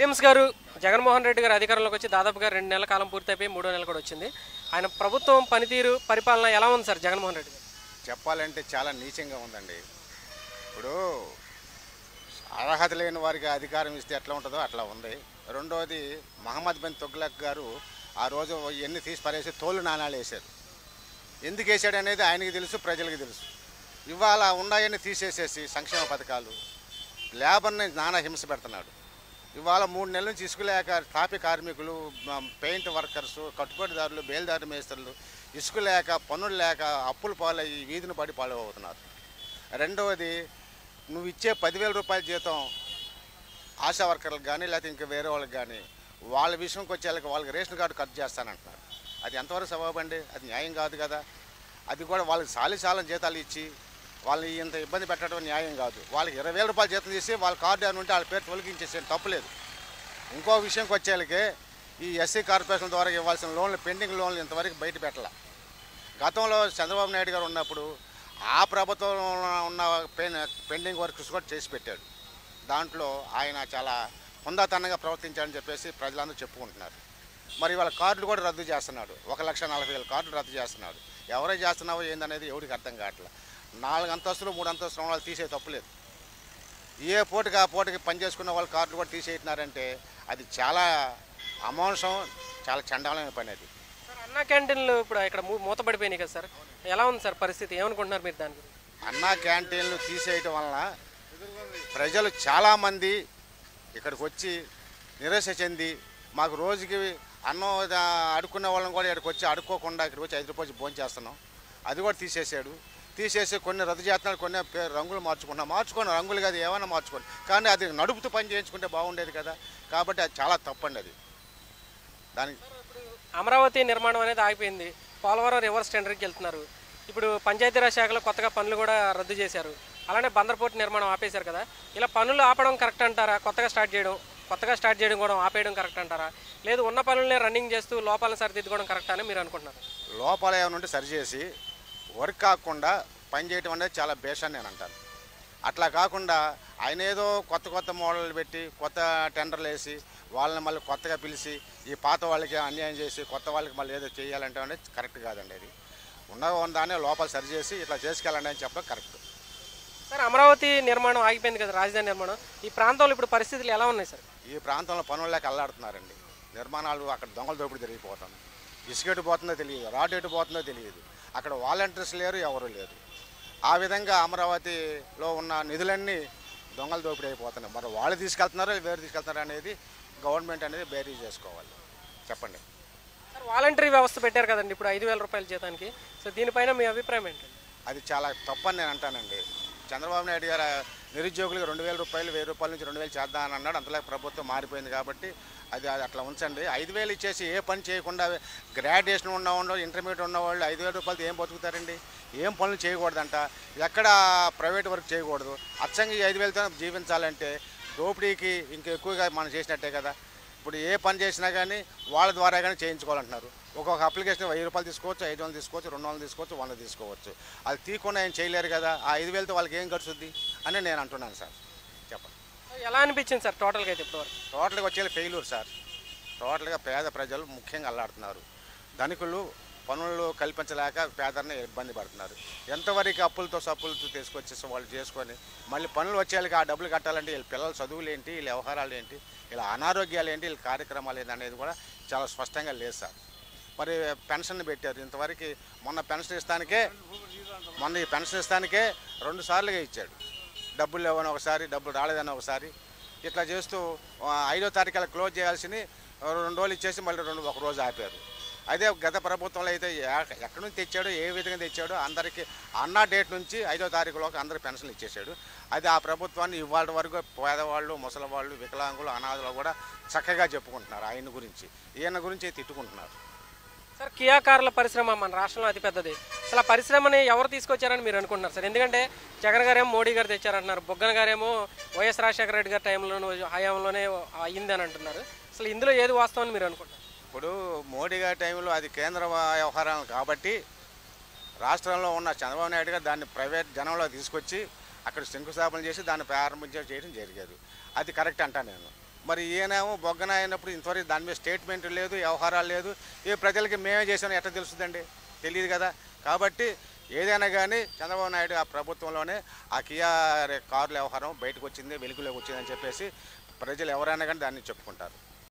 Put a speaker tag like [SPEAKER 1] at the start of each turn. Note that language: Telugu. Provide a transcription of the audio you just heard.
[SPEAKER 1] విలియమ్స్ గారు జగన్మోహన్ రెడ్డి గారు అధికారంలోకి వచ్చి దాదాపుగా రెండు నెలల కాలం పూర్తయిపోయి మూడో నెల కూడా వచ్చింది. ఆయన ప్రభుత్వం పనితీరు పరిపాలన ఎలా ఉంది సార్ జగన్మోహన్ రెడ్డి గారు?
[SPEAKER 2] చెప్పాలంటే చాలా నీచంగా ఉందండి. ఇప్పుడు అర్హత లేని వారికి అధికారం ఇస్తే ఎట్లా ఉంటుందో అట్లా ఉంది. రెండోది మహమ్మద్ బిన్ తుగ్లక్ గారు ఆ రోజు ఎన్ని తీసి పడేసి తోలు నాణాలు వేశారు. ఎందుకు వేసాడు అనేది ఆయనకి తెలుసు ప్రజలకు తెలుసు. ఇవాళ ఉన్నాయని తీసేసేసి సంక్షేమ పథకాలు లేబర్ని నానా హింస పెడుతున్నాడు. ఇవాళ మూడు నెలలు నుంచి ఇసుక లేక తాపి కార్మికులు పెయింట్ వర్కర్స్ కట్టుబడిదారులు బేల్దారు మేస్త్రులు ఇసుక లేక పనులు లేక అప్పులు పాలయ్యి వీధిని పడి పాలవుతున్నారు. రెండవది నువ్వు ఇచ్చే పదివేల రూపాయల జీతం ఆశా వర్కర్లకు కానీ లేకపోతే ఇంకా వేరే వాళ్ళకి కానీ వాళ్ళ విషయంకి వచ్చేళ్ళకి వాళ్ళకి రేషన్ కార్డు కట్ చేస్తానంటున్నారు. అది ఎంతవరకు సవాబండి అది న్యాయం కాదు కదా. అది కూడా వాళ్ళకి సాలి సాలం జీతాలు ఇచ్చి వాళ్ళని ఇంత ఇబ్బంది పెట్టడం న్యాయం కాదు. వాళ్ళకి ఇరవై వేల రూపాయలు జీతం తీసి వాళ్ళ కార్డు అని ఉంటే వాళ్ళ పేరు తొలగించేసే తప్పలేదు. ఇంకో విషయంకి వచ్చేళ్ళకి ఈ ఎస్సీ కార్పొరేషన్ ద్వారా ఇవ్వాల్సిన లోన్లు పెండింగ్ లోన్లు ఇంతవరకు బయట పెట్టాల. గతంలో చంద్రబాబు నాయుడు గారు ఉన్నప్పుడు ఆ ప్రభుత్వంలో ఉన్న పెండింగ్ వర్క్స్ కూడా చేసి పెట్టాడు. దాంట్లో ఆయన చాలా హుందాతనంగా ప్రవర్తించాడని చెప్పేసి ప్రజలందరూ చెప్పుకుంటున్నారు. మరి వాళ్ళ కార్డులు కూడా రద్దు చేస్తున్నాడు. ఒక లక్ష నలభై వేల కార్డులు రద్దు చేస్తున్నాడు. ఎవరై చేస్తున్నావో ఏందనేది ఎవరికి అర్థం కావట్లేదు నాలుగు అంతస్తులు మూడు అంతస్తులు వాళ్ళు తీసే తప్పులేదు ఏ పూటకి ఆ పూటకి పనిచేసుకున్న వాళ్ళ కార్డులు కూడా తీసేస్తున్నారంటే అది చాలా అమాంసం చాలా చండాలమైన పని అది.
[SPEAKER 1] సార్ అన్నా క్యాంటీన్లు ఇప్పుడు ఇక్కడ మూతపడిపోయినాయి కదా సార్. ఎలా ఉంది సార్ పరిస్థితి? ఏమనుకుంటున్నారు మీరు దాని
[SPEAKER 2] అన్నా క్యాంటీన్లు తీసేయటం వలన ప్రజలు చాలామంది ఇక్కడికి వచ్చి నిరాశ చెంది మాకు రోజుకి అన్నం అడుక్కునే వాళ్ళని కూడా ఇక్కడికి వచ్చి అడుక్కోకుండా ఇక్కడికి వచ్చి ఐదు రూపాయలు భోజనం చేస్తున్నాం అది కూడా తీసేసాడు. తీసేసి కొన్ని రద్దు చేస్తున్నాడు కొన్ని రంగులు మార్చుకుంటున్నాం. మార్చుకోండి రంగులు కాదు ఏమైనా మార్చుకోండి కానీ అది నడుపుతూ పని చేయించుకుంటే బాగుండేది కదా. కాబట్టి అది చాలా తప్పండి అది. దానికి
[SPEAKER 1] అమరావతి నిర్మాణం అనేది ఆగిపోయింది. పోలవరం రివర్స్ టెండర్కి వెళ్తున్నారు. ఇప్పుడు పంచాయతీరాజ్ శాఖలో కొత్తగా పనులు కూడా రద్దు చేశారు. అలానే బందర్పోర్ట్ నిర్మాణం ఆపేశారు కదా. ఇలా పనులు ఆపడం కరెక్ట్ అంటారా? కొత్తగా స్టార్ట్ చేయడం కొత్తగా స్టార్ట్ చేయడం కూడా ఆపేయడం కరెక్ట్ అంటారా? లేదు ఉన్న పనులనే రన్నింగ్ చేస్తూ లోపాలను సరిదిద్దుకోవడం కరెక్ట్ అని మీరు అనుకుంటున్నారు?
[SPEAKER 2] లోపాలు ఏమైనా ఉంటే సరిచేసి వర్క్ కాకుండా పని చేయటం అనేది చాలా బేష్ అని నేను అంటాను. అట్లా కాకుండా ఆయన ఏదో కొత్త కొత్త మోడల్ పెట్టి కొత్త టెండర్లు వేసి వాళ్ళని మళ్ళీ కొత్తగా పిలిచి ఈ పాత వాళ్ళకి అన్యాయం చేసి కొత్త వాళ్ళకి మళ్ళీ ఏదో చేయాలంటే అనేది కరెక్ట్ కాదండి అది. ఉన్న దాన్ని లోపాలు సరిచేసి ఇట్లా చేసుకెళ్ళండి అని చెప్పడం కరెక్ట్.
[SPEAKER 1] సార్ అమరావతి నిర్మాణం ఆగిపోయింది కదా రాజధాని నిర్మాణం. ఈ ప్రాంతంలో ఇప్పుడు పరిస్థితులు ఎలా ఉన్నాయి సార్?
[SPEAKER 2] ఈ ప్రాంతంలో పనులు లేక అల్లాడుతున్నారండి. నిర్మాణాలు అక్కడ దొంగల దోపిడీ జరిగిపోతుంది. ఇసుక ఎటు పోతుందో తెలియదు రాడ్ ఎటు పోతుందో తెలియదు. అక్కడ వాలంటీర్స్ లేరు ఎవరు లేరు. ఆ విధంగా అమరావతిలో ఉన్న నిధులన్నీ దొంగల దోపిడీ అయిపోతున్నాయి. మరి వాళ్ళు తీసుకెళ్తున్నారో వేరు తీసుకెళ్తున్నారో అనేది గవర్నమెంట్ అనేది బేరీ చేసుకోవాలి. చెప్పండి.
[SPEAKER 1] సార్ వాలంటరీ వ్యవస్థ పెట్టారు కదండి ఇప్పుడు ఐదు వేల రూపాయల జీతానికి. సో దీనిపైన మీ అభిప్రాయం ఏంటండి
[SPEAKER 2] అది చాలా తప్పని నేను అంటానండి. చంద్రబాబు నాయుడు గారు నిరుద్యోగులకు రెండు వేల రూపాయలు వెయ్యి రూపాయల నుంచి రెండు వేలు చేద్దామని అన్నాడు. అంతలా ప్రభుత్వం మారిపోయింది కాబట్టి అది అది అట్లా ఉంచండి. ఐదు వేలు ఇచ్చేసి ఏ పని చేయకుండా గ్రాడ్యుయేషన్ ఉన్న వాళ్ళు ఇంటర్మీడియట్ ఉన్న వాళ్ళు ఐదు వేల రూపాయలతో ఏం బతుకుతారండి? ఏం పనులు చేయకూడదంట. ఎక్కడ ప్రైవేట్ వర్క్ చేయకూడదు. అచ్చంగా ఈ ఐదు వేలతో జీవించాలంటే దోపిడీకి ఇంకా ఎక్కువగా మనం చేసినట్టే కదా. ఇప్పుడు ఏ పని చేసినా కానీ వాళ్ళ ద్వారా కానీ చేయించుకోవాలంటున్నారు. ఒక్కొక్క అప్లికేషన్ వెయ్యి రూపాయలు తీసుకోవచ్చు ఐదు వందలు తీసుకోవచ్చు రెండు వందలు తీసుకోవచ్చు వంద తీసుకోవచ్చు. అది తీయకుండా ఏం చేయలేరు కదా. ఆ ఐదు వేలతో వాళ్ళకి ఏం ఖర్చుద్ది అని నేను అంటున్నాను సార్. చెప్పండి.
[SPEAKER 1] ఎలా అనిపించింది సార్ టోటల్గా అయితే ఇప్పటివరకు?
[SPEAKER 2] టోటల్గా వచ్చేది ఫెయిల్యూర్ సార్. టోటల్గా పేద ప్రజలు ముఖ్యంగా అల్లాడుతున్నారు. ధనికులు పనులు కల్పించలేక పేదరిని ఇబ్బంది పడుతున్నారు. ఎంతవరకు అప్పులతో సప్పులతో తీసుకొచ్చేసి వాళ్ళు చేసుకొని మళ్ళీ పనులు వచ్చేళ్ళకి ఆ డబ్బులు కట్టాలంటే వీళ్ళ పిల్లల చదువులు ఏంటి వీళ్ళ వ్యవహారాలు ఏంటి వీళ్ళ అనారోగ్యాలు ఏంటి వీళ్ళ కార్యక్రమాలు ఏంటి అనేది కూడా చాలా స్పష్టంగా లేదు సార్. మరి పెన్షన్ పెట్టారు. ఇంతవరకు మొన్న పెన్షన్ ఇస్తానికే మొన్న ఈ పెన్షన్ ఇస్తానికే రెండు సార్లుగా ఇచ్చాడు. డబ్బులు లేవని ఒకసారి డబ్బులు రాలేదని ఒకసారి. ఇట్లా చేస్తూ ఐదో తారీఖు క్లోజ్ చేయాల్సింది రెండు రోజులు ఇచ్చేసి మళ్ళీ రెండు ఒక రోజు ఆపారు. అదే గత ప్రభుత్వంలో అయితే ఎక్కడి నుంచి తెచ్చాడో ఏ విధంగా తెచ్చాడో అందరికీ అన్న డేట్ నుంచి ఐదో తారీఖులోకి అందరికి పెన్షన్లు ఇచ్చేసాడు అది ఆ ప్రభుత్వాన్ని ఇవాళ వరకు పేదవాళ్ళు ముసలివాళ్ళు వికలాంగులు అనాథులు కూడా చక్కగా చెప్పుకుంటున్నారు ఆయన గురించి. ఈయన గురించి తిట్టుకుంటున్నారు.
[SPEAKER 1] సార్ కియా కార్ల పరిశ్రమ మన రాష్ట్రంలో అతిపెద్దది. అసలు ఆ పరిశ్రమని ఎవరు తీసుకొచ్చారని మీరు అనుకుంటున్నారు సార్? ఎందుకంటే జగన్ గారేమో మోడీ గారు తెచ్చారంటున్నారు. బొగ్గన గారేమో వైఎస్ రాజశేఖర రెడ్డి గారి టైంలో హయాంలోనే అయ్యింది అని అంటున్నారు. అసలు ఇందులో ఏది వాస్తవం అని మీరు అనుకుంటున్నారు?
[SPEAKER 2] ఇప్పుడు మోడీ గారి టైంలో అది కేంద్ర వ్యవహారం కాబట్టి రాష్ట్రంలో ఉన్న చంద్రబాబు నాయుడు గారు దాన్ని ప్రైవేట్ జనంలో తీసుకొచ్చి అక్కడ శంకుస్థాపన చేసి దాన్ని ప్రారంభించే చేయడం జరిగేది. అది కరెక్ట్ అంటా నేను. మరి ఈయనేమో బొగ్గన అయినప్పుడు ఇంతవరకు దాని మీద స్టేట్మెంట్ లేదు వ్యవహారాలు లేదు. ఏ ప్రజలకి మేమే చేసామో ఎట్లా తెలుస్తుందండి? తెలియదు కదా. కాబట్టి ఏదైనా కానీ చంద్రబాబు నాయుడు ఆ ప్రభుత్వంలోనే ఆ కియా కార్ల వ్యవహారం బయటకు వచ్చింది వెలుగులోకి వచ్చిందని చెప్పేసి ప్రజలు ఎవరైనా కానీ దాన్ని చెప్పుకుంటారు.